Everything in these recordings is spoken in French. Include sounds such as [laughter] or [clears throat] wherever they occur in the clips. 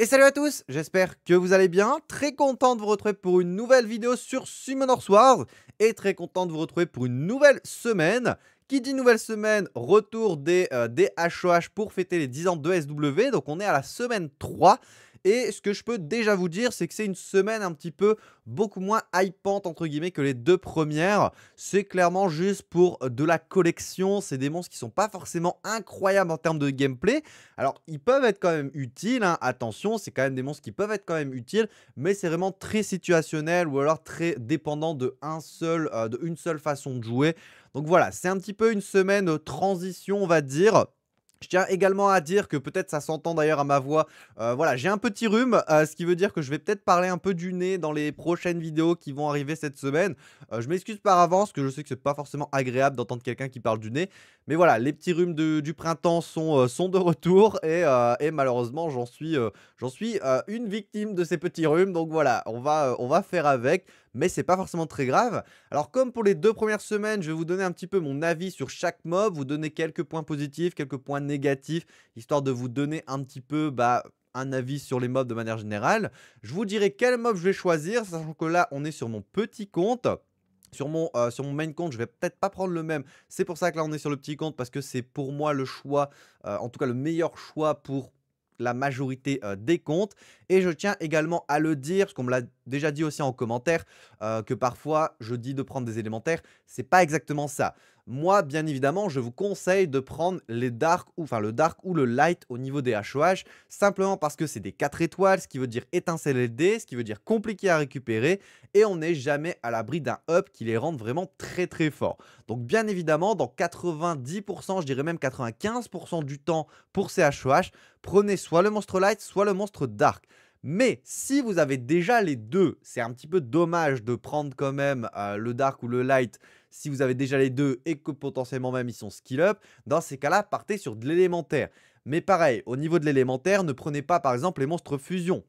Et salut à tous, j'espère que vous allez bien, très content de vous retrouver pour une nouvelle vidéo sur Summoner Wars et très content de vous retrouver pour une nouvelle semaine. Qui dit nouvelle semaine, retour des, euh, des HOH pour fêter les 10 ans de SW, donc on est à la semaine 3 et ce que je peux déjà vous dire, c'est que c'est une semaine un petit peu beaucoup moins hypante entre guillemets que les deux premières. C'est clairement juste pour de la collection. C'est des monstres qui sont pas forcément incroyables en termes de gameplay. Alors ils peuvent être quand même utiles. Hein. Attention, c'est quand même des monstres qui peuvent être quand même utiles, mais c'est vraiment très situationnel ou alors très dépendant de un seul, euh, de une seule façon de jouer. Donc voilà, c'est un petit peu une semaine transition, on va dire. Je tiens également à dire que peut-être ça s'entend d'ailleurs à ma voix. Euh, voilà, j'ai un petit rhume, euh, ce qui veut dire que je vais peut-être parler un peu du nez dans les prochaines vidéos qui vont arriver cette semaine. Euh, je m'excuse par avance, que je sais que c'est pas forcément agréable d'entendre quelqu'un qui parle du nez. Mais voilà, les petits rhumes du printemps sont, sont de retour et, et malheureusement j'en suis, suis une victime de ces petits rhumes. Donc voilà, on va, on va faire avec mais c'est pas forcément très grave. Alors comme pour les deux premières semaines, je vais vous donner un petit peu mon avis sur chaque mob, vous donner quelques points positifs, quelques points négatifs, histoire de vous donner un petit peu bah, un avis sur les mobs de manière générale. Je vous dirai quel mob je vais choisir, sachant que là on est sur mon petit compte. Sur mon, euh, sur mon main compte, je vais peut-être pas prendre le même. C'est pour ça que là, on est sur le petit compte parce que c'est pour moi le choix, euh, en tout cas le meilleur choix pour la majorité euh, des comptes. Et je tiens également à le dire, parce qu'on me l'a déjà dit aussi en commentaire, que parfois je dis de prendre des élémentaires. C'est pas exactement ça. Moi, bien évidemment, je vous conseille de prendre les dark ou enfin le dark ou le light au niveau des HOH, simplement parce que c'est des 4 étoiles, ce qui veut dire étincelle LD, ce qui veut dire compliqué à récupérer, et on n'est jamais à l'abri d'un up qui les rende vraiment très très forts. Donc bien évidemment, dans 90%, je dirais même 95% du temps pour ces HOH, prenez soit le monstre light, soit le monstre dark. Mais si vous avez déjà les deux, c'est un petit peu dommage de prendre quand même euh, le dark ou le light si vous avez déjà les deux et que potentiellement même ils sont skill up. Dans ces cas-là, partez sur de l'élémentaire. Mais pareil, au niveau de l'élémentaire, ne prenez pas par exemple les monstres fusion.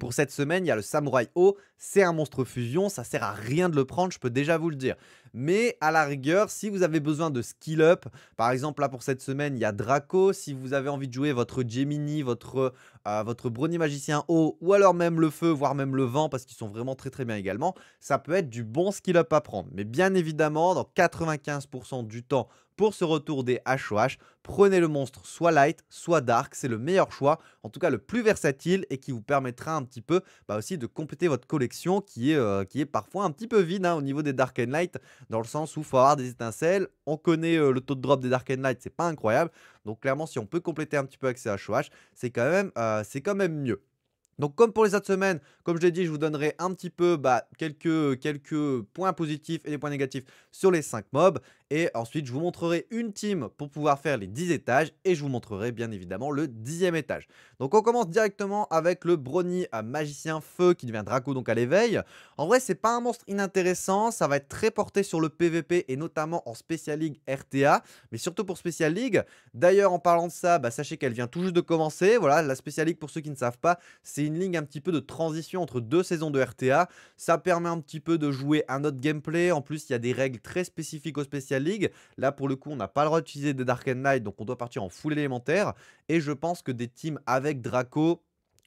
Pour cette semaine, il y a le Samurai O, c'est un monstre fusion, ça sert à rien de le prendre, je peux déjà vous le dire. Mais à la rigueur, si vous avez besoin de skill up, par exemple là pour cette semaine, il y a Draco, si vous avez envie de jouer votre Gemini, votre, euh, votre Brony Magicien O, ou alors même le feu, voire même le vent, parce qu'ils sont vraiment très très bien également, ça peut être du bon skill up à prendre. Mais bien évidemment, dans 95% du temps, pour ce retour des HOH, prenez le monstre soit light, soit dark, c'est le meilleur choix, en tout cas le plus versatile et qui vous permettra un petit peu bah, aussi de compléter votre collection qui est, euh, qui est parfois un petit peu vide hein, au niveau des dark and light, dans le sens où il faut avoir des étincelles, on connaît euh, le taux de drop des dark and light, c'est pas incroyable, donc clairement si on peut compléter un petit peu avec ces HOH, c'est quand, même, quand même mieux. Donc comme pour les autres semaines, comme je l'ai dit, je vous donnerai un petit peu bah, quelques, quelques points positifs et des points négatifs sur les 5 mobs. Et ensuite, je vous montrerai une team pour pouvoir faire les 10 étages. Et je vous montrerai bien évidemment le 10e étage. Donc on commence directement avec le Brony Magicien Feu qui devient Draco donc à l'éveil. En vrai, c'est pas un monstre inintéressant. Ça va être très porté sur le PVP et notamment en Special League RTA. Mais surtout pour Special League. D'ailleurs, en parlant de ça, bah, sachez qu'elle vient tout juste de commencer. Voilà, la Special League, pour ceux qui ne savent pas, c'est une ligne un petit peu de transition entre deux saisons de RTA. Ça permet un petit peu de jouer un autre gameplay. En plus, il y a des règles très spécifiques au Special League. Là, pour le coup, on n'a pas le droit d'utiliser des Dark Knight, donc on doit partir en full élémentaire. Et je pense que des teams avec Draco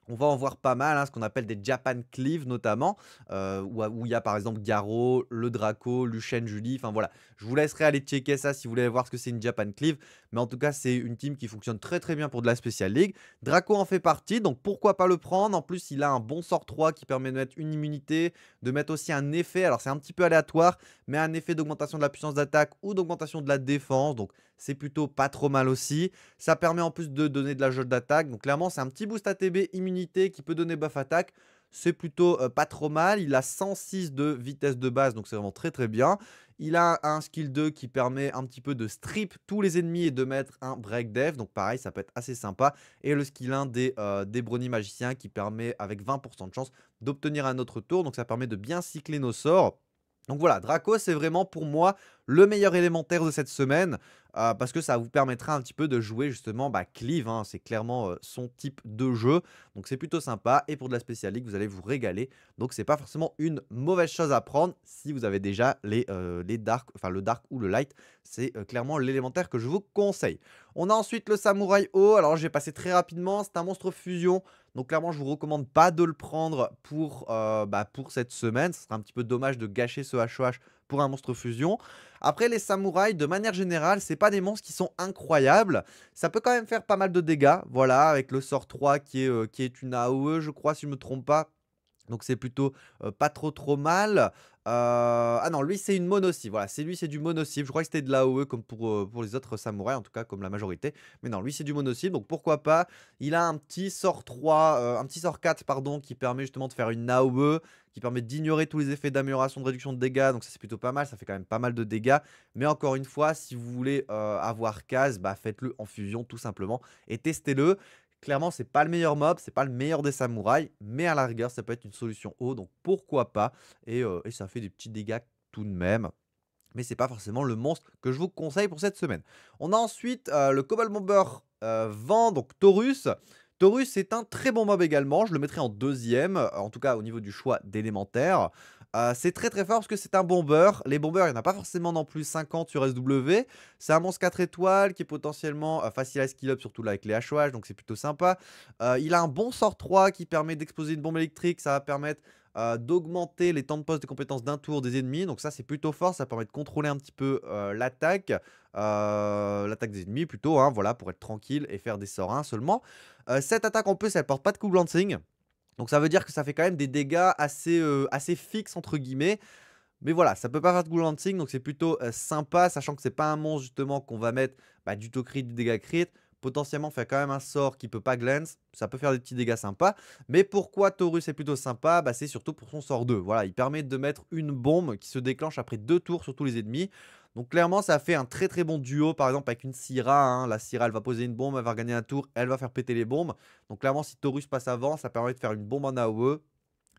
on va en voir pas mal, hein, ce qu'on appelle des Japan Cleave notamment, euh, où il y a par exemple Garo, le Draco, Lucien Julie, enfin voilà. Je vous laisserai aller checker ça si vous voulez voir ce que c'est une Japan Cleave, mais en tout cas c'est une team qui fonctionne très très bien pour de la Special League. Draco en fait partie, donc pourquoi pas le prendre, en plus il a un bon sort 3 qui permet de mettre une immunité, de mettre aussi un effet, alors c'est un petit peu aléatoire, mais un effet d'augmentation de la puissance d'attaque ou d'augmentation de la défense, donc c'est plutôt pas trop mal aussi. Ça permet en plus de donner de la jauge d'attaque, donc clairement c'est un petit boost ATB immunité qui peut donner buff attaque. C'est plutôt euh, pas trop mal. Il a 106 de vitesse de base, donc c'est vraiment très très bien. Il a un skill 2 qui permet un petit peu de strip tous les ennemis et de mettre un break dev. Donc pareil, ça peut être assez sympa. Et le skill 1 des, euh, des magiciens qui permet avec 20% de chance d'obtenir un autre tour. Donc ça permet de bien cycler nos sorts. Donc voilà, Draco, c'est vraiment pour moi le meilleur élémentaire de cette semaine, euh, parce que ça vous permettra un petit peu de jouer justement bah, Cleave, hein, c'est clairement euh, son type de jeu, donc c'est plutôt sympa, et pour de la Special League, vous allez vous régaler, donc c'est pas forcément une mauvaise chose à prendre si vous avez déjà les, euh, Dark, enfin le Dark ou le Light, c'est clairement l'élémentaire que je vous conseille. On a ensuite le Samouraï O. Alors, j'ai passé très rapidement. C'est un monstre fusion. Donc, clairement, je vous recommande pas de le prendre pour, euh, bah, pour cette semaine. Ce serait un petit peu dommage de gâcher ce HOH pour un monstre fusion. Après, les samouraïs, de manière générale, c'est pas des monstres qui sont incroyables. Ça peut quand même faire pas mal de dégâts. Voilà, avec le sort 3 qui est, euh, qui est une AOE, je crois, si je me trompe pas. Donc c'est plutôt pas trop trop mal. ah non, lui c'est une mono-cible. Voilà, c'est lui c'est du mono-cible. Je crois que c'était de l'AOE comme pour, les autres samouraïs, en tout cas comme la majorité. Mais non, lui c'est du mono-cible, donc pourquoi pas. Il a un petit sort 3, un petit sort 4 pardon, qui permet justement de faire une AOE, qui permet d'ignorer tous les effets d'amélioration de réduction de dégâts. Donc ça c'est plutôt pas mal, ça fait quand même pas mal de dégâts. Mais encore une fois, si vous voulez avoir case, bah faites-le en fusion tout simplement et testez-le. Clairement, c'est pas le meilleur mob, c'est pas le meilleur des samouraïs, mais à la rigueur, ça peut être une solution haut, donc pourquoi pas. Et, euh, ça fait des petits dégâts tout de même. Mais c'est pas forcément le monstre que je vous conseille pour cette semaine. On a ensuite euh, le Cobalt Bomber euh, Vent, donc Taurus. Taurus, c'est un très bon mob également. Je le mettrai en deuxième, en tout cas au niveau du choix d'élémentaire. Euh, c'est très très fort parce que c'est un bomber. Les bombers, il n'y en a pas forcément non plus 50 sur SW. C'est un monstre 4 étoiles qui est potentiellement euh, facile à skill up, surtout là avec les HOH, donc c'est plutôt sympa. Euh, il a un bon sort 3 qui permet d'exploser une bombe électrique. Ça va permettre d'augmenter les temps de poste de compétences d'un tour des ennemis. Donc ça, c'est plutôt fort. Ça permet de contrôler un petit peu l'attaque. l'attaque des ennemis plutôt, hein, voilà, pour être tranquille et faire des sorts 1 seulement. cette attaque en plus, elle porte pas de coup lancing. Donc ça veut dire que ça fait quand même des dégâts assez, euh, assez fixes entre guillemets. Mais voilà, ça peut pas faire de Ghoul donc c'est plutôt euh, sympa, sachant que c'est pas un monstre justement qu'on va mettre bah, du to crit, du dégât crit. Potentiellement faire quand même un sort qui peut pas glance, ça peut faire des petits dégâts sympas. Mais pourquoi Taurus est plutôt sympa? Bah, C'est surtout pour son sort 2. Voilà, il permet de mettre une bombe qui se déclenche après deux tours sur tous les ennemis. Donc clairement, ça fait un très très bon duo, par exemple avec une Syrah. Hein. La Syrah, elle va poser une bombe, elle va gagner un tour, elle va faire péter les bombes. Donc clairement, si Taurus passe avant, ça permet de faire une bombe en AOE.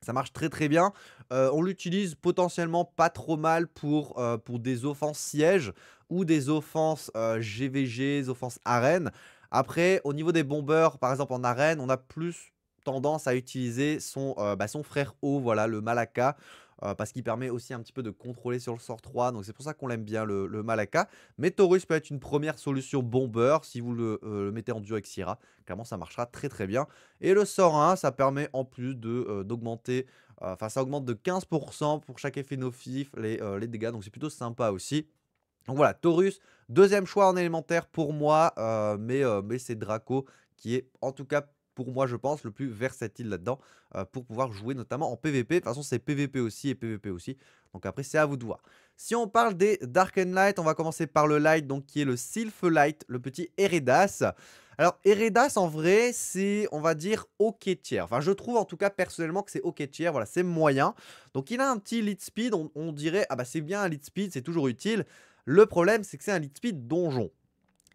Ça marche très très bien. Euh, on l'utilise potentiellement pas trop mal pour, euh, des offenses sièges ou des offenses GVG, euh, des offenses arène. Après, au niveau des bombeurs, par exemple en arène, on a plus tendance à utiliser son, bah, frère haut, voilà, le Malaka. Euh, parce qu'il permet aussi un petit peu de contrôler sur le sort 3. Donc c'est pour ça qu'on l'aime bien le, Malaka. Mais Taurus peut être une première solution bomber si vous le, euh, mettez en duo avec Syrah. Clairement ça marchera très très bien. Et le sort 1 ça permet en plus euh, d'augmenter, enfin ça augmente de 15% pour chaque effet nocif les, les dégâts. Donc c'est plutôt sympa aussi. Donc voilà, Taurus, deuxième choix en élémentaire pour moi, mais, mais c'est Draco qui est en tout cas pour moi, je pense, le plus versatile là-dedans euh, pour pouvoir jouer notamment en PVP. De toute façon, c'est PVP aussi et PVP aussi. Donc après, c'est à vous de voir. Si on parle des Dark and Light, on va commencer par le Light, donc qui est le Sylph Light, le petit Eredas. Alors, Eredas, en vrai, c'est, on va dire, ok tiers. Enfin, je trouve en tout cas personnellement que c'est ok tiers. Voilà, c'est moyen. Donc, il a un petit lead speed. On, on dirait, ah bah c'est bien un lead speed, c'est toujours utile. Le problème, c'est que c'est un lead speed donjon.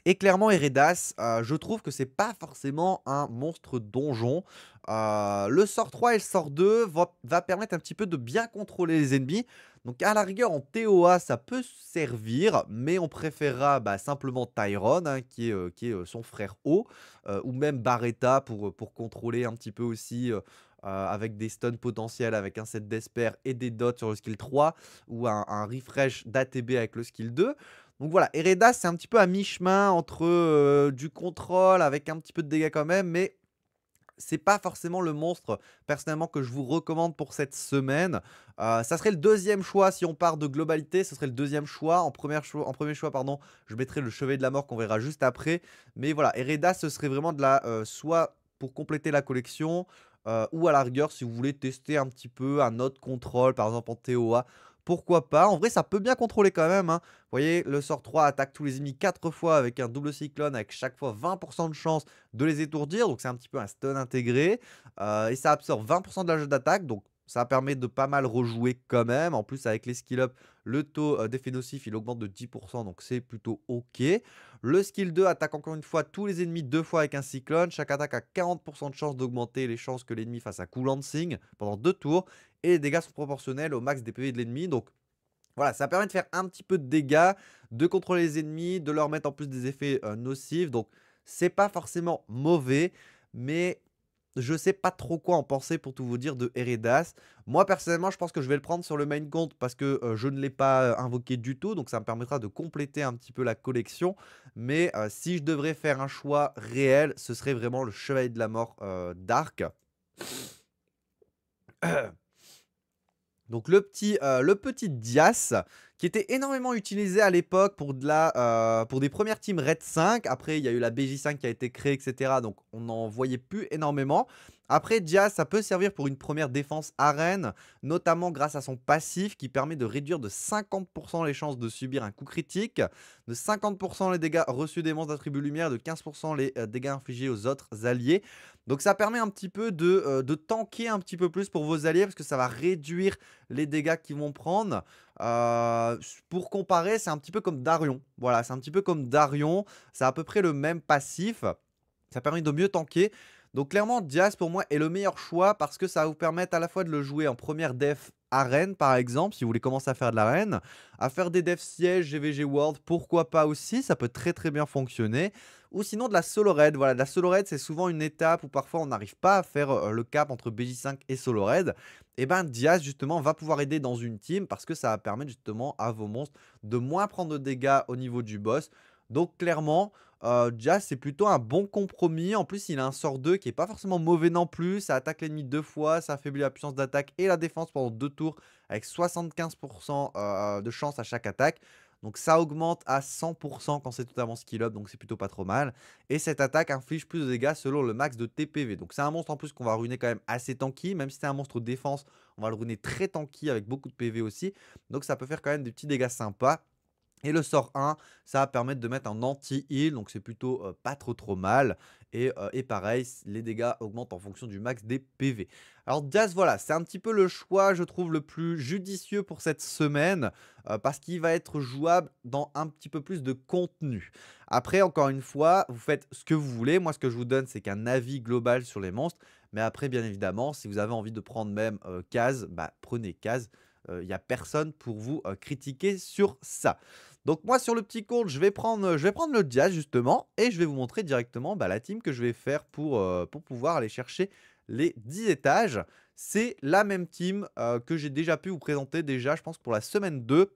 Et clairement, Eredas, euh, je trouve que c'est pas forcément un monstre donjon. Euh, le sort 3 et le sort 2 va, permettre un petit peu de bien contrôler les ennemis. Donc à la rigueur, en TOA, ça peut servir, mais on préférera bah, simplement Tyrone, hein, qui est, euh, son frère haut, ou même Barretta pour, pour contrôler un petit peu aussi... avec des stuns potentiels avec un set d'esper et des dots sur le skill 3 ou un, un refresh d'ATB avec le skill 2. Donc voilà, Hereda, c'est un petit peu à mi-chemin entre euh, du contrôle avec un petit peu de dégâts quand même, mais c'est pas forcément le monstre personnellement que je vous recommande pour cette semaine. Euh, ça serait le deuxième choix si on part de globalité, ce serait le deuxième choix. En, premier choix, pardon, je mettrai le chevet de la mort qu'on verra juste après. Mais voilà, Hereda, ce serait vraiment de la euh, soit pour compléter la collection, ou à la rigueur si vous voulez tester un petit peu un autre contrôle, par exemple en TOA pourquoi pas En vrai, ça peut bien contrôler quand même. Hein. Vous voyez, le sort 3 attaque tous les ennemis 4 fois avec un double cyclone, avec chaque fois 20% de chance de les étourdir. Donc c'est un petit peu un stun intégré. Euh, et ça absorbe 20% de la jeu d'attaque. Donc ça permet de pas mal rejouer quand même. En plus, avec les skill up, le taux euh, d'effet nocif il augmente de 10%, donc c'est plutôt ok. Le skill 2 attaque encore une fois tous les ennemis deux fois avec un cyclone. Chaque attaque a 40% de chance d'augmenter les chances que l'ennemi fasse un coup lancing pendant deux tours. Et les dégâts sont proportionnels au max des PV de l'ennemi. Donc voilà, ça permet de faire un petit peu de dégâts, de contrôler les ennemis, de leur mettre en plus des effets euh, nocifs. Donc c'est pas forcément mauvais, mais je sais pas trop quoi en penser pour tout vous dire de Eredas. Moi personnellement, je pense que je vais le prendre sur le main compte parce que euh, je ne l'ai pas euh, invoqué du tout, donc ça me permettra de compléter un petit peu la collection. Mais euh, si je devrais faire un choix réel, ce serait vraiment le Chevalier de la Mort Dark. [clears throat] Donc le petit, le petit Dias, qui était énormément utilisé à l'époque pour, de pour des premières teams Red 5. Après, il y a eu la BJ5 qui a été créée, etc. Donc on n'en voyait plus énormément. Après, Diaz, ça peut servir pour une première défense arène, notamment grâce à son passif qui permet de réduire de 50% les chances de subir un coup critique, de 50% les dégâts reçus des monstres d'attribut lumière, de 15% les euh, dégâts infligés aux autres alliés. Donc ça permet un petit peu de, euh, de, tanker un petit peu plus pour vos alliés parce que ça va réduire les dégâts qu'ils vont prendre. Euh, pour comparer, c'est un petit peu comme Darion. Voilà, c'est un petit peu comme Darion. C'est à peu près le même passif. Ça permet de mieux tanker. Donc clairement, Diaz pour moi est le meilleur choix parce que ça va vous permettre à la fois de le jouer en première def arène par exemple, si vous voulez commencer à faire de l'arène, à faire des def sièges, GVG World, pourquoi pas aussi, ça peut très très bien fonctionner. Ou sinon de la solo raid, voilà, la solo raid c'est souvent une étape où parfois on n'arrive pas à faire euh, le cap entre BJ5 et solo raid. Et eh ben Diaz justement va pouvoir aider dans une team parce que ça va permettre justement à vos monstres de moins prendre de dégâts au niveau du boss. Donc clairement, euh, Jazz, c'est plutôt un bon compromis. En plus, il a un sort 2 qui est pas forcément mauvais non plus. Ça attaque l'ennemi deux fois, ça affaiblit la puissance d'attaque et la défense pendant deux tours avec 75% euh, de chance à chaque attaque. Donc ça augmente à 100% quand c'est totalement skill up, donc c'est plutôt pas trop mal. Et cette attaque inflige plus de dégâts selon le max de TPV. Donc c'est un monstre en plus qu'on va ruiner quand même assez tanky, même si c'est un monstre défense, on va le ruiner très tanky avec beaucoup de PV aussi. Donc ça peut faire quand même des petits dégâts sympas. Et le sort 1, ça va permettre de mettre un anti-heal, donc c'est plutôt pas trop trop mal. Et, pareil, les dégâts augmentent en fonction du max des PV. Alors Diaz, voilà, c'est un petit peu le choix, je trouve, le plus judicieux pour cette semaine, parce qu'il va être jouable dans un petit peu plus de contenu. Après, encore une fois, vous faites ce que vous voulez. Moi, ce que je vous donne, c'est qu'un avis global sur les monstres. Mais après, bien évidemment, si vous avez envie de prendre même case, bah, prenez case. Il n'y a personne pour vous critiquer sur ça. Donc moi sur le petit compte, je vais prendre, prendre le Diaz justement et je vais vous montrer directement bah, la team que je vais faire pour, euh, pouvoir aller chercher les 10 étages. C'est la même team euh, que j'ai déjà pu vous présenter déjà, je pense pour la semaine 2.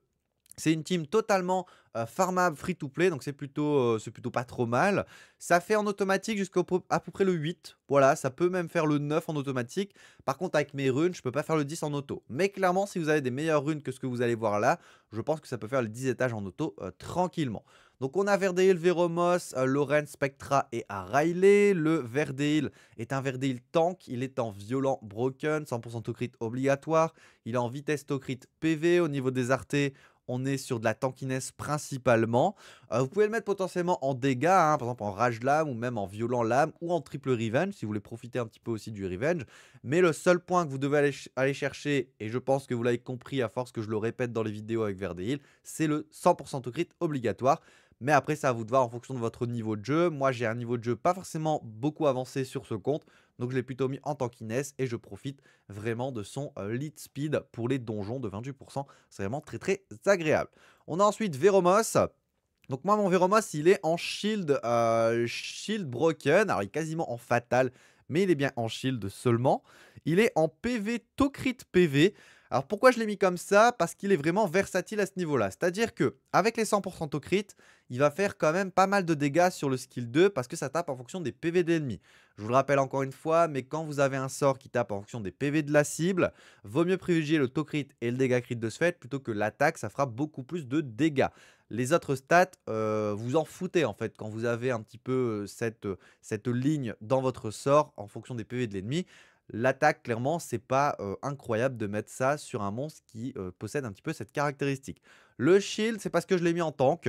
C'est une team totalement farmable free to play, donc c'est plutôt, pas trop mal. Ça fait en automatique jusqu'à à peu près le 8. Voilà, ça peut même faire le 9 en automatique. Par contre, avec mes runes, je peux pas faire le 10 en auto. Mais clairement, si vous avez des meilleures runes que ce que vous allez voir là, je pense que ça peut faire les 10 étages en auto tranquillement. Donc on a Verdeil, Veromos, Loren, Spectra et Riley. Le Verdeil est un Verdeil tank, il est en violent broken, 100% to crit obligatoire. Il est en vitesse to crit PV. Au niveau des artés, on est sur de la tankiness principalement. Euh, vous pouvez le mettre potentiellement en dégâts, hein, par exemple en rage lame ou même en violent lame ou en triple revenge si vous voulez profiter un petit peu aussi du revenge. Mais le seul point que vous devez aller, chercher, et je pense que vous l'avez compris à force que je le répète dans les vidéos avec Verdeil, c'est le 100% au crit obligatoire. Mais après, ça à vous de voir en fonction de votre niveau de jeu. Moi, j'ai un niveau de jeu pas forcément beaucoup avancé sur ce compte. Donc, je l'ai plutôt mis en tankiness et je profite vraiment de son euh, lead speed pour les donjons de 28%. C'est vraiment très très agréable. On a ensuite Veromos. Donc moi mon Veromos il est en shield, euh, shield broken, alors il est quasiment en fatal mais il est bien en shield seulement. Il est en PV Tocrit PV, alors pourquoi je l'ai mis comme ça? Parce qu'il est vraiment versatile à ce niveau-là. C'est-à-dire que avec les 100% au crit, il va faire quand même pas mal de dégâts sur le skill 2 parce que ça tape en fonction des PV d'ennemis. Je vous le rappelle encore une fois, mais quand vous avez un sort qui tape en fonction des PV de la cible, vaut mieux privilégier le taux crit et le dégât crit de ce fait plutôt que l'attaque, ça fera beaucoup plus de dégâts. Les autres stats, euh, vous en foutez en fait quand vous avez un petit peu euh, cette, euh, cette ligne dans votre sort en fonction des PV de l'ennemi. L'attaque, clairement, c'est pas incroyable de mettre ça sur un monstre qui possède un petit peu cette caractéristique. Le shield, c'est parce que je l'ai mis en tank.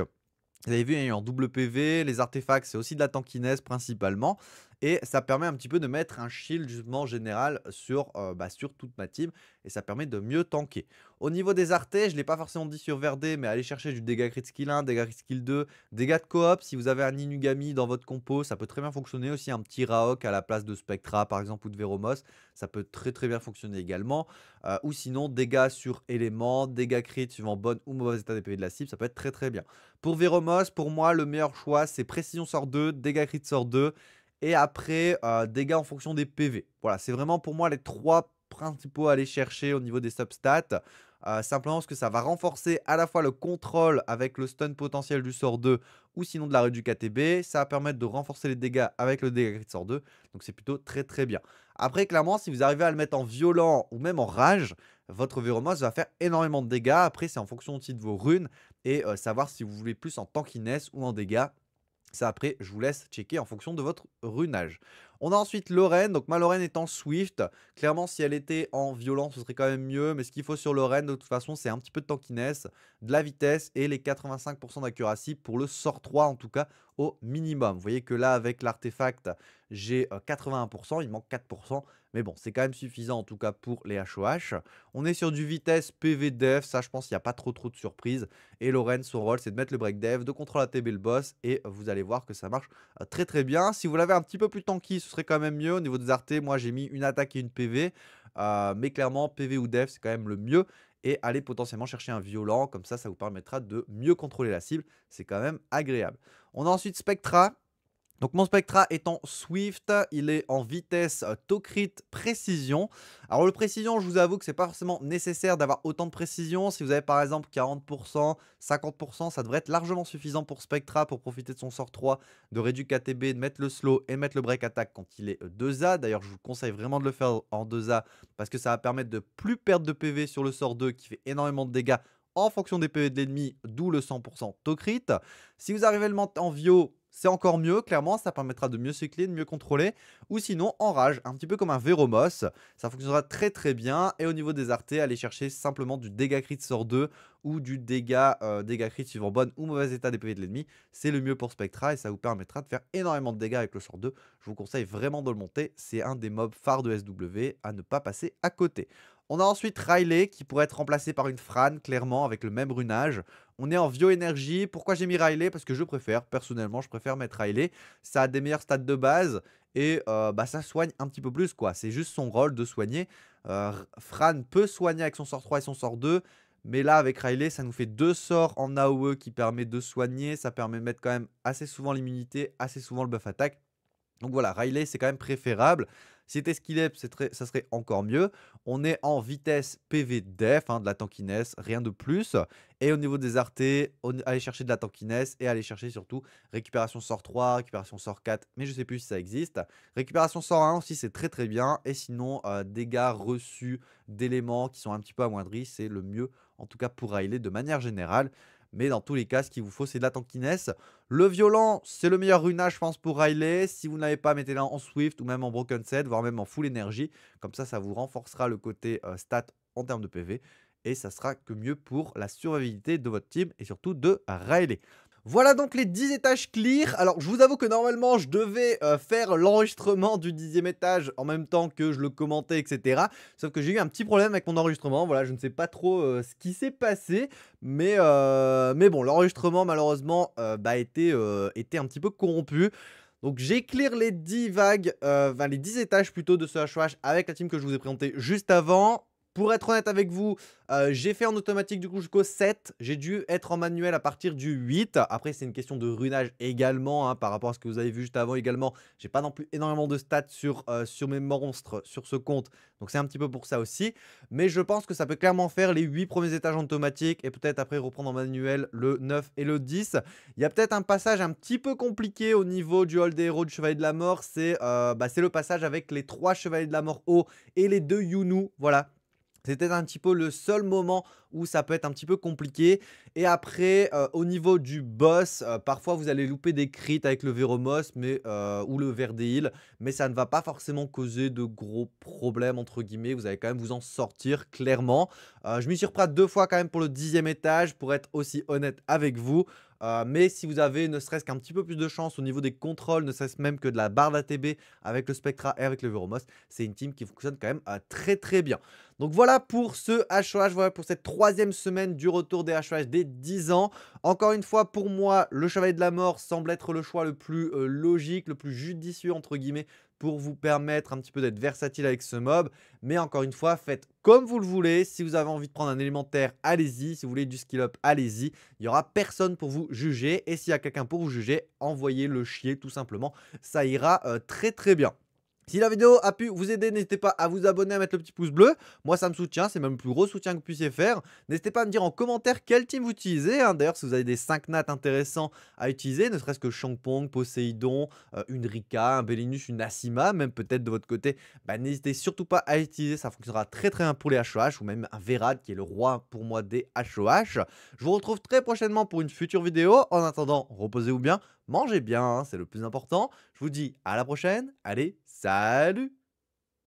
Vous avez vu, il y a en double PV, les artefacts, c'est aussi de la tankiness principalement. Et ça permet un petit peu de mettre un shield justement général sur, euh, bah, sur toute ma team. Et ça permet de mieux tanker. Au niveau des artés, je ne l'ai pas forcément dit sur Verdé, mais allez chercher du dégât crit skill 1, dégât crit skill 2, dégâts de coop. Si vous avez un Inugami dans votre compo, ça peut très bien fonctionner. Aussi un petit Raok à la place de Spectra par exemple ou de Veromos. Ça peut très très bien fonctionner également. Euh, ou sinon dégâts sur éléments, dégâts crit suivant bonne ou mauvais état des PV de la cible. Ça peut être très très bien. Pour Veromos, pour moi, le meilleur choix c'est précision sort 2, dégâts crit sort 2 Et après, dégâts en fonction des PV. Voilà, c'est vraiment pour moi les trois principaux à aller chercher au niveau des substats. simplement parce que ça va renforcer à la fois le contrôle avec le stun potentiel du sort 2 ou sinon de la rue du KTB. Ça va permettre de renforcer les dégâts avec le dégât crit sort 2. Donc c'est plutôt très très bien. Après, clairement, si vous arrivez à le mettre en violent ou même en rage, votre Véromos va faire énormément de dégâts. Après, c'est en fonction aussi de vos runes et savoir si vous voulez plus en tankiness ou en dégâts. Ça après, je vous laisse checker en fonction de votre runage. On a ensuite Lorraine, donc ma Lorraine est en Swift. Clairement, si elle était en violence, ce serait quand même mieux. Mais ce qu'il faut sur Lorraine, de toute façon, c'est un petit peu de tankiness, de la vitesse et les 85% d'accuracy pour le sort 3 en tout cas au minimum. Vous voyez que là, avec l'artefact, j'ai 81%, il manque 4%. Mais bon, c'est quand même suffisant en tout cas pour les HOH. On est sur du vitesse PV def, ça je pense qu'il n'y a pas trop trop de surprises. Et Lorraine, son rôle c'est de mettre le break dev, de contrôler ATB le boss et vous allez voir que ça marche très très bien. Si vous l'avez un petit peu plus tanky, ce serait quand même mieux. Au niveau des artés, moi j'ai mis une attaque et une PV. mais clairement, PV ou def c'est quand même le mieux et allez potentiellement chercher un violent, comme ça ça vous permettra de mieux contrôler la cible, c'est quand même agréable. On a ensuite Spectra, donc mon Spectra est en Swift, il est en vitesse euh, Tocrit précision. Alors le précision, je vous avoue que c'est pas forcément nécessaire d'avoir autant de précision. Si vous avez par exemple 40%, 50%, ça devrait être largement suffisant pour Spectra pour profiter de son sort 3, de réduire KTB, de mettre le slow et mettre le break attack quand il est 2A. Euh, D'ailleurs, je vous conseille vraiment de le faire en 2A parce que ça va permettre de plus perdre de PV sur le sort 2 qui fait énormément de dégâts en fonction des PV de l'ennemi, d'où le 100% Tocrit. Si vous arrivez le en Vio, c'est encore mieux, clairement, ça permettra de mieux cycler, de mieux contrôler. Ou sinon, en rage, un petit peu comme un Véromos, ça fonctionnera très très bien. Et au niveau des artés, allez chercher simplement du dégât crit sort 2 ou du dégât, euh, crit suivant bon ou mauvais état des PV de l'ennemi. C'est le mieux pour Spectra et ça vous permettra de faire énormément de dégâts avec le sort 2. Je vous conseille vraiment de le monter, c'est un des mobs phares de SW à ne pas passer à côté. On a ensuite Riley qui pourrait être remplacé par une Fran, clairement, avec le même runage. On est en Vio-Énergie. Pourquoi j'ai mis Riley? Parce que je préfère, personnellement, je préfère mettre Riley. Ça a des meilleurs stats de base et euh, bah, ça soigne un petit peu plus, quoi. C'est juste son rôle de soigner. Euh, Fran peut soigner avec son sort 3 et son sort 2. Mais là, avec Riley, ça nous fait deux sorts en AOE qui permet de soigner. Ça permet de mettre quand même assez souvent l'immunité, assez souvent le buff attaque. Donc voilà, Riley, c'est quand même préférable. Si c'était Skillep, ça serait encore mieux. On est en vitesse PV def, hein, de la tankiness, rien de plus. Et au niveau des artés, aller chercher de la tankiness et aller chercher surtout récupération sort 3, récupération sort 4, mais je sais plus si ça existe. Récupération sort 1 aussi, c'est très très bien. Et sinon, euh, dégâts reçus d'éléments qui sont un petit peu amoindris, c'est le mieux, en tout cas pour Riley de manière générale. Mais dans tous les cas, ce qu'il vous faut, c'est de la tankiness. Le violent, c'est le meilleur runage, je pense, pour Riley. Si vous n'avez pas, mettez-la en Swift ou même en Broken Set, voire même en Full Energy. Comme ça, ça vous renforcera le côté euh, stat en termes de PV. Et ça sera que mieux pour la survivabilité de votre team et surtout de Riley. Voilà donc les 10 étages clear. Alors, je vous avoue que normalement, je devais euh, faire l'enregistrement du 10 étage en même temps que je le commentais, etc. Sauf que j'ai eu un petit problème avec mon enregistrement. Voilà, je ne sais pas trop euh, ce qui s'est passé. Mais, euh, bon, l'enregistrement, malheureusement, bah, était, un petit peu corrompu. Donc j'ai clear les 10 vagues, les 10 étages plutôt de ce HOH avec la team que je vous ai présenté juste avant. Pour être honnête avec vous, euh, j'ai fait en automatique du coup jusqu'au 7. J'ai dû être en manuel à partir du 8. Après, c'est une question de runage également, hein, par rapport à ce que vous avez vu juste avant également. J'ai pas non plus énormément de stats sur, euh, sur mes monstres sur ce compte. Donc c'est un petit peu pour ça aussi. Mais je pense que ça peut clairement faire les 8 premiers étages en automatique et peut-être après reprendre en manuel le 9 et le 10. Il y a peut-être un passage un petit peu compliqué au niveau du hall des héros du Chevalier de la Mort. C'est euh, bah, le passage avec les 3 Chevaliers de la Mort haut et les 2 Yunu. Voilà, c'était un petit peu le seul moment où ça peut être un petit peu compliqué. Et après, euh, au niveau du boss, euh, parfois vous allez louper des crits avec le Véromos mais, euh, ou le Verdeil, mais ça ne va pas forcément causer de gros problèmes, entre guillemets. Vous allez quand même vous en sortir clairement. je m'y suis repris deux fois quand même pour le dixième étage, pour être aussi honnête avec vous. Mais si vous avez ne serait-ce qu'un petit peu plus de chance au niveau des contrôles, ne serait-ce même que de la barre d'ATB avec le Spectra et avec le Véromos, c'est une team qui fonctionne quand même très très bien. Donc voilà pour ce HOH, voilà pour cette troisième semaine du retour des HOH des 10 ans. Encore une fois, pour moi, le Chevalier de la Mort semble être le choix le plus euh, logique, le plus judicieux entre guillemets pour vous permettre un petit peu d'être versatile avec ce mob. Mais encore une fois, faites comme vous le voulez. Si vous avez envie de prendre un élémentaire, allez-y. Si vous voulez du skill up, allez-y. Il n'y aura personne pour vous juger. Et s'il y a quelqu'un pour vous juger, envoyez-le chier tout simplement. Ça ira euh, très très bien. Si la vidéo a pu vous aider, n'hésitez pas à vous abonner, à mettre le petit pouce bleu. Moi, ça me soutient, c'est même le plus gros soutien que vous puissiez faire. N'hésitez pas à me dire en commentaire quel team vous utilisez. Hein. D'ailleurs, si vous avez des 5 nats intéressants à utiliser, ne serait-ce que Shangpong, Poséidon, euh, une Rika, un Bellinus, une Asima, même peut-être de votre côté, bah, n'hésitez surtout pas à utiliser. Ça fonctionnera très très bien pour les HOH ou même un Verad qui est le roi pour moi des HOH. Je vous retrouve très prochainement pour une future vidéo. En attendant, reposez-vous bien, mangez bien, hein, c'est le plus important. Je vous dis à la prochaine. Allez, salut